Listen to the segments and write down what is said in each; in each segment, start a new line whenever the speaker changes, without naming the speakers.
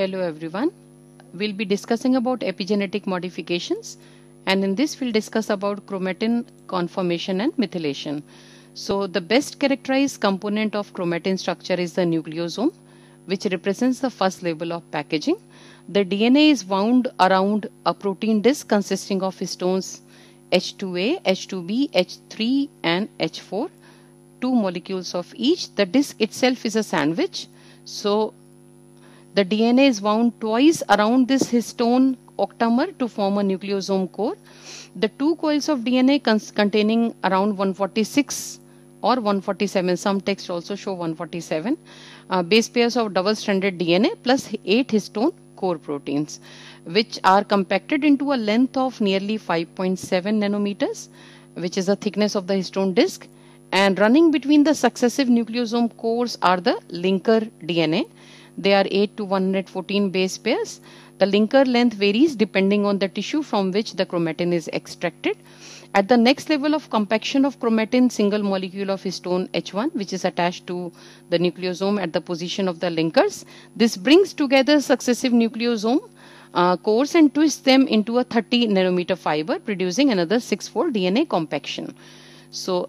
Hello everyone. We'll be discussing about epigenetic modifications and in this we'll discuss about chromatin conformation and methylation. So the best characterized component of chromatin structure is the nucleosome which represents the first level of packaging. The DNA is wound around a protein disc consisting of histones H2A, H2B, H3 and H4 two molecules of each. The disc itself is a sandwich. So the DNA is wound twice around this histone octamer to form a nucleosome core. The two coils of DNA containing around 146 or 147, some texts also show 147, uh, base pairs of double stranded DNA plus 8 histone core proteins, which are compacted into a length of nearly 5.7 nanometers, which is the thickness of the histone disk. And running between the successive nucleosome cores are the linker DNA they are 8 to 114 base pairs. The linker length varies depending on the tissue from which the chromatin is extracted. At the next level of compaction of chromatin, single molecule of histone H1 which is attached to the nucleosome at the position of the linkers. This brings together successive nucleosome uh, cores and twists them into a 30 nanometer fiber producing another 6-fold DNA compaction. So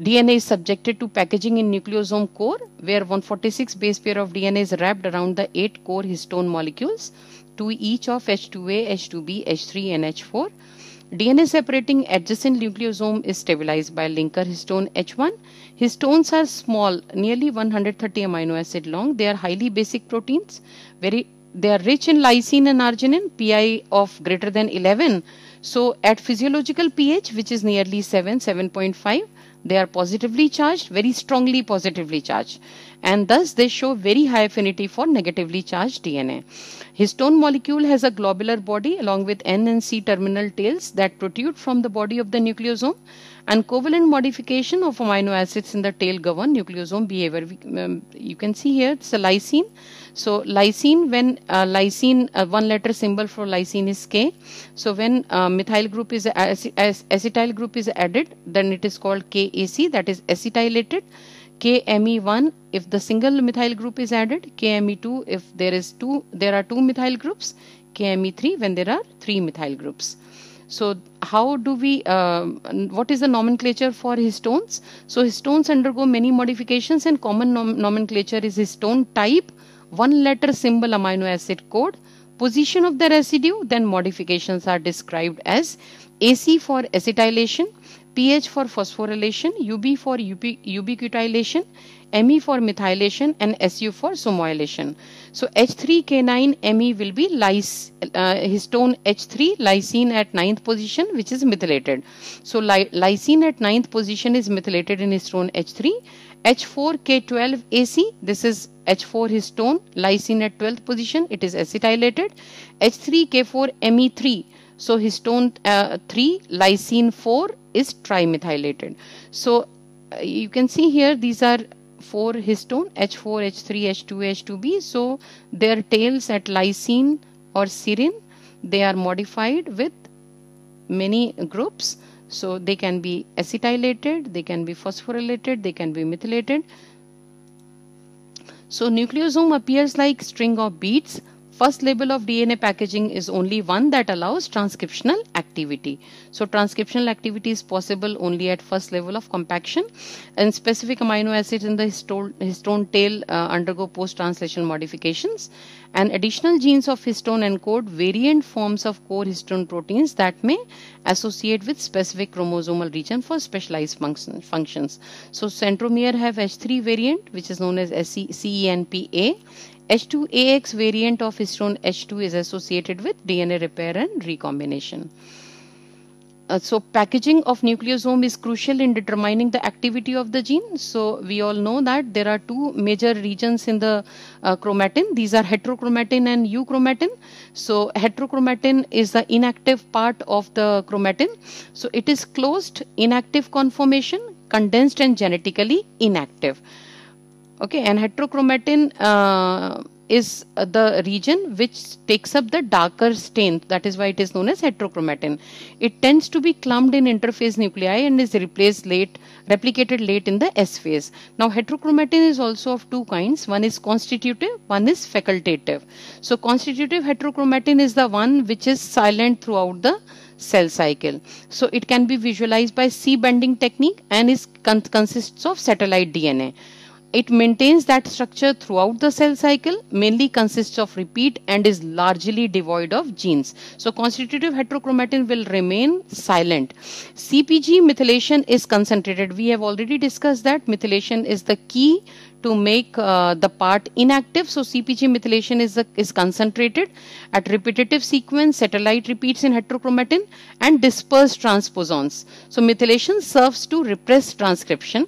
DNA is subjected to packaging in nucleosome core where 146 base pair of DNA is wrapped around the 8 core histone molecules, two each of H2A, H2B, H3 and H4. DNA separating adjacent nucleosome is stabilized by linker histone H1. Histones are small, nearly 130 amino acid long. They are highly basic proteins. Very, they are rich in lysine and arginine, pi of greater than 11. So at physiological pH, which is nearly 7, 7.5, they are positively charged, very strongly positively charged, and thus they show very high affinity for negatively charged DNA. Histone molecule has a globular body along with N and C terminal tails that protrude from the body of the nucleosome and covalent modification of amino acids in the tail govern nucleosome behavior. Um, you can see here it's a lysine so lysine, when uh, lysine, uh, one letter symbol for lysine is K. So when uh, methyl group is acetyl group is added, then it is called KAC, that is acetylated. KME1 if the single methyl group is added, KME2 if there is two, there are two methyl groups, KME3 when there are three methyl groups. So how do we, uh, what is the nomenclature for histones? So histones undergo many modifications and common nom nomenclature is histone type one letter symbol amino acid code, position of the residue, then modifications are described as AC for acetylation, pH for phosphorylation, UB for ubiquitylation, Me for methylation and Su for sumoylation. So H3K9 Me will be lys, uh, histone H3 lysine at ninth position which is methylated. So ly lysine at ninth position is methylated in histone H3 H4K12AC, this is H4 histone, lysine at 12th position, it is acetylated. H3K4Me3, so histone uh, 3, lysine 4 is trimethylated. So uh, you can see here these are four histone H4, H3, H2, H2B. So their tails at lysine or serine, they are modified with many groups so they can be acetylated, they can be phosphorylated, they can be methylated. So nucleosome appears like string of beads First level of DNA packaging is only one that allows transcriptional activity. So transcriptional activity is possible only at first level of compaction and specific amino acids in the histone, histone tail uh, undergo post-translation modifications and additional genes of histone encode variant forms of core histone proteins that may associate with specific chromosomal region for specialized function, functions. So centromere have H3 variant which is known as CENPA H2AX variant of histone H2 is associated with DNA repair and recombination. Uh, so packaging of nucleosome is crucial in determining the activity of the gene. So we all know that there are two major regions in the uh, chromatin. These are heterochromatin and euchromatin. So heterochromatin is the inactive part of the chromatin. So it is closed inactive conformation, condensed and genetically inactive okay and heterochromatin uh, is the region which takes up the darker stain. That is why it is known as heterochromatin. It tends to be clumped in interphase nuclei and is replaced late, replicated late in the S phase. Now, heterochromatin is also of two kinds. One is constitutive, one is facultative. So, constitutive heterochromatin is the one which is silent throughout the cell cycle. So, it can be visualized by C banding technique and is con consists of satellite DNA. It maintains that structure throughout the cell cycle, mainly consists of repeat and is largely devoid of genes. So constitutive heterochromatin will remain silent. CPG methylation is concentrated. We have already discussed that methylation is the key to make uh, the part inactive. So CPG methylation is, a, is concentrated at repetitive sequence, satellite repeats in heterochromatin and dispersed transposons. So methylation serves to repress transcription.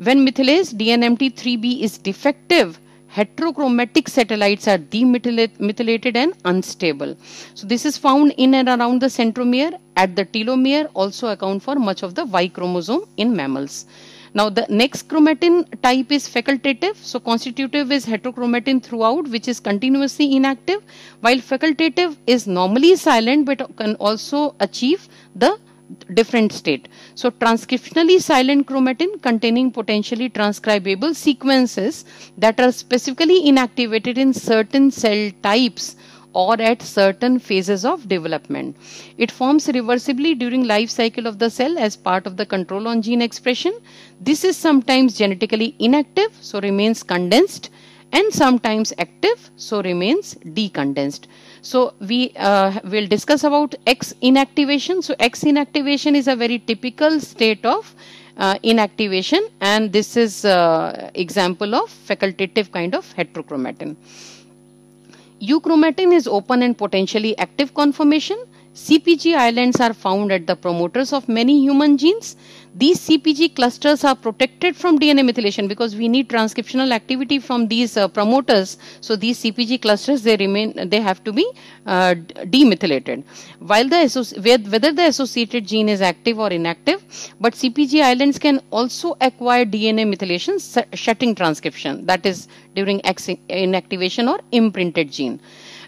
When methylase DNMT3B is defective, heterochromatic satellites are demethylated and unstable. So this is found in and around the centromere at the telomere also account for much of the Y chromosome in mammals. Now the next chromatin type is facultative. So constitutive is heterochromatin throughout which is continuously inactive while facultative is normally silent but can also achieve the different state. So transcriptionally silent chromatin containing potentially transcribable sequences that are specifically inactivated in certain cell types or at certain phases of development. It forms reversibly during life cycle of the cell as part of the control on gene expression. This is sometimes genetically inactive so remains condensed and sometimes active so remains decondensed. So we uh, will discuss about X inactivation. So X inactivation is a very typical state of uh, inactivation and this is uh, example of facultative kind of heterochromatin. Euchromatin is open and potentially active conformation. CPG islands are found at the promoters of many human genes these CPG clusters are protected from DNA methylation because we need transcriptional activity from these uh, promoters. So these CPG clusters, they remain, they have to be uh, demethylated. While the whether the associated gene is active or inactive, but CPG islands can also acquire DNA methylation shutting transcription. That is during inactivation or imprinted gene.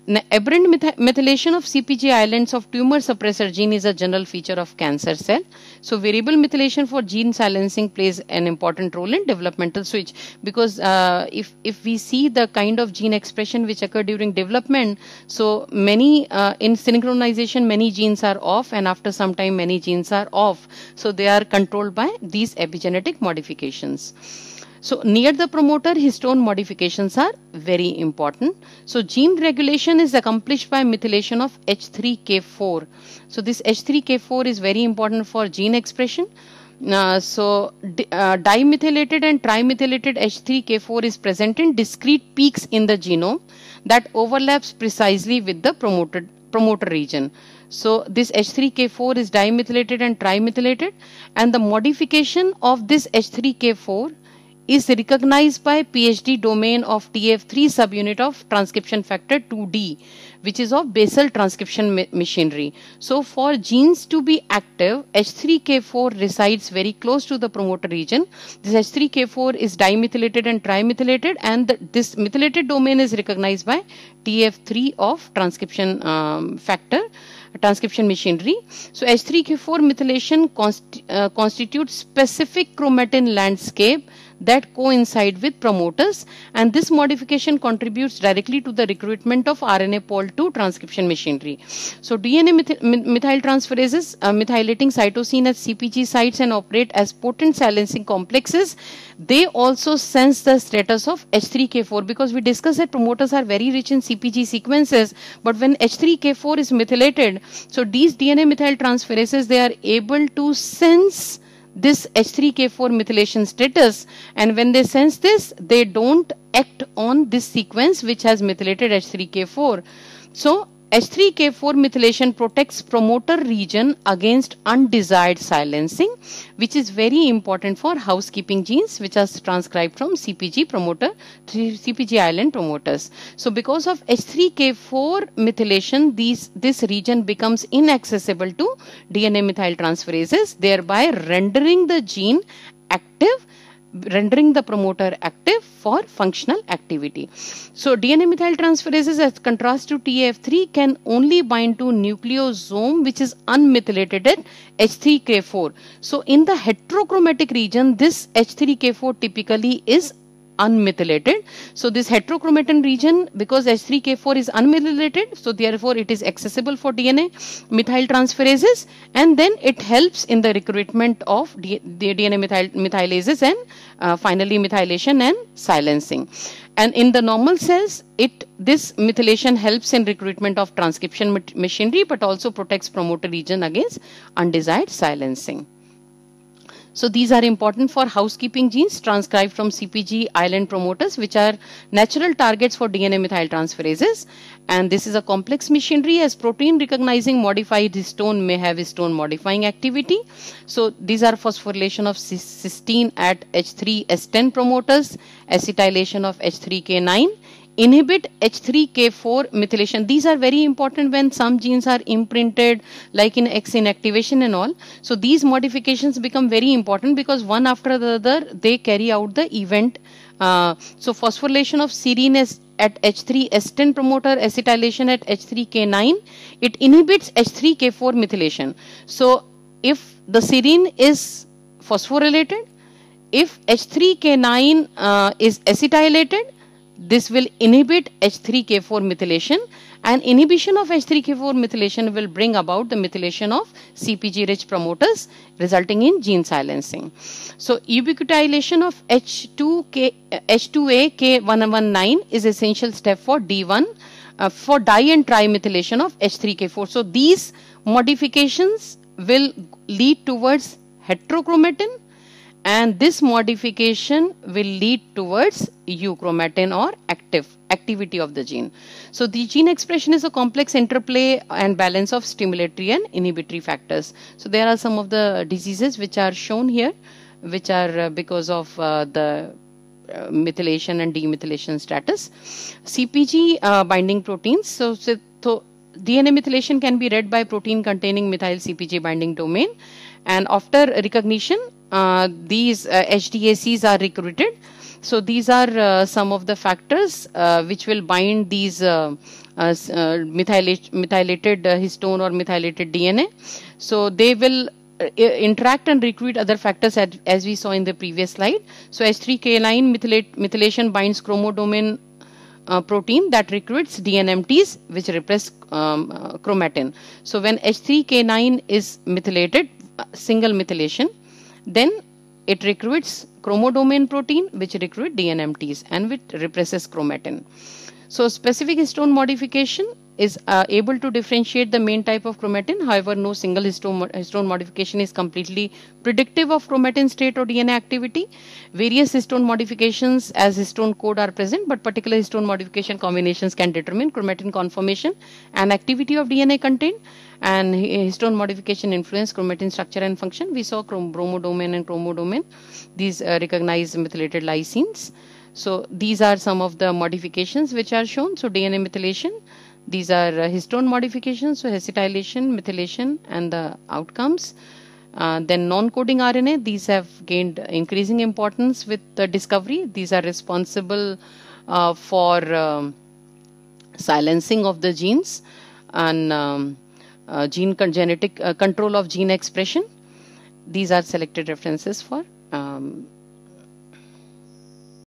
Aberrant methylation of CPG islands of tumor suppressor gene is a general feature of cancer cell. So variable methylation for gene silencing plays an important role in developmental switch because uh, if, if we see the kind of gene expression which occur during development, so many uh, in synchronization many genes are off and after some time many genes are off. So they are controlled by these epigenetic modifications. So near the promoter, histone modifications are very important. So gene regulation is accomplished by methylation of H3K4. So this H3K4 is very important for gene expression. Uh, so uh, dimethylated and trimethylated H3K4 is present in discrete peaks in the genome that overlaps precisely with the promoted promoter region. So this H3K4 is dimethylated and trimethylated and the modification of this H3K4 is recognized by PhD domain of TAF3 subunit of transcription factor 2D, which is of basal transcription ma machinery. So for genes to be active, H3K4 resides very close to the promoter region. This H3K4 is dimethylated and trimethylated and the, this methylated domain is recognized by TAF3 of transcription um, factor transcription machinery. So H3K4 methylation const, uh, constitutes specific chromatin landscape that coincide with promoters and this modification contributes directly to the recruitment of RNA pol 2 transcription machinery. So DNA methyl transferases uh, methylating cytosine at CPG sites and operate as potent silencing complexes. They also sense the status of H3K4 because we discussed that promoters are very rich in CPG sequences but when H3K4 is methylated so these DNA methyl transferases they are able to sense this H3K4 methylation status and when they sense this they don't act on this sequence which has methylated H3K4. So H3K4 methylation protects promoter region against undesired silencing, which is very important for housekeeping genes which are transcribed from CPG promoter, CPG island promoters. So because of H3K4 methylation, these, this region becomes inaccessible to DNA methyl transferases, thereby rendering the gene active rendering the promoter active for functional activity. So DNA methyltransferases as contrast to TAF3 can only bind to nucleosome which is unmethylated at H3K4. So in the heterochromatic region this H3K4 typically is unmethylated. So this heterochromatin region because H3K4 is unmethylated so therefore it is accessible for DNA methyltransferases and then it helps in the recruitment of the DNA methyl methylases and uh, finally methylation and silencing. And in the normal cells, it this methylation helps in recruitment of transcription machinery but also protects promoter region against undesired silencing. So these are important for housekeeping genes transcribed from CPG island promoters which are natural targets for DNA methyltransferases and this is a complex machinery as protein recognizing modified histone may have histone modifying activity. So these are phosphorylation of cysteine at H3S10 promoters, acetylation of H3K9 inhibit H3K4 methylation. These are very important when some genes are imprinted like in X inactivation and all. So these modifications become very important because one after the other they carry out the event. Uh, so phosphorylation of serine is at H3S10 promoter, acetylation at H3K9, it inhibits H3K4 methylation. So if the serine is phosphorylated, if H3K9 uh, is acetylated, this will inhibit H3K4 methylation and inhibition of H3K4 methylation will bring about the methylation of CPG-rich promoters resulting in gene silencing. So ubiquitination of H2K, H2A K119 is essential step for D1 uh, for di and trimethylation of H3K4. So these modifications will lead towards heterochromatin and this modification will lead towards euchromatin or active activity of the gene. So the gene expression is a complex interplay and balance of stimulatory and inhibitory factors. So there are some of the diseases which are shown here which are uh, because of uh, the uh, methylation and demethylation status. CPG uh, binding proteins. So, so, so DNA methylation can be read by protein containing methyl CPG binding domain and after recognition these uh, HDACs are recruited. So these are uh, some of the factors uh, which will bind these uh, uh, methylated, histone or methylated DNA. So they will interact and recruit other factors as, as, we saw in the previous slide. So H3K9 methylate, methylation binds chromodomain uh, protein that recruits DNMTs which repress um, uh, chromatin. So when H3K9 is methylated, single methylation, then it recruits chromodomain protein which recruit DNMTs and which represses chromatin. So specific histone modification is uh, able to differentiate the main type of chromatin. However, no single histone, histone modification is completely predictive of chromatin state or DNA activity. Various histone modifications as histone code are present, but particular histone modification combinations can determine chromatin conformation and activity of DNA contained and histone modification influence chromatin structure and function. We saw bromodomain and chromodomain. These uh, recognize methylated lysines. So these are some of the modifications which are shown. So DNA methylation. These are uh, histone modifications. So acetylation, methylation and the outcomes. Uh, then non-coding RNA, these have gained increasing importance with the discovery. These are responsible uh, for um, silencing of the genes and um, gene con genetic uh, control of gene expression. These are selected references for um,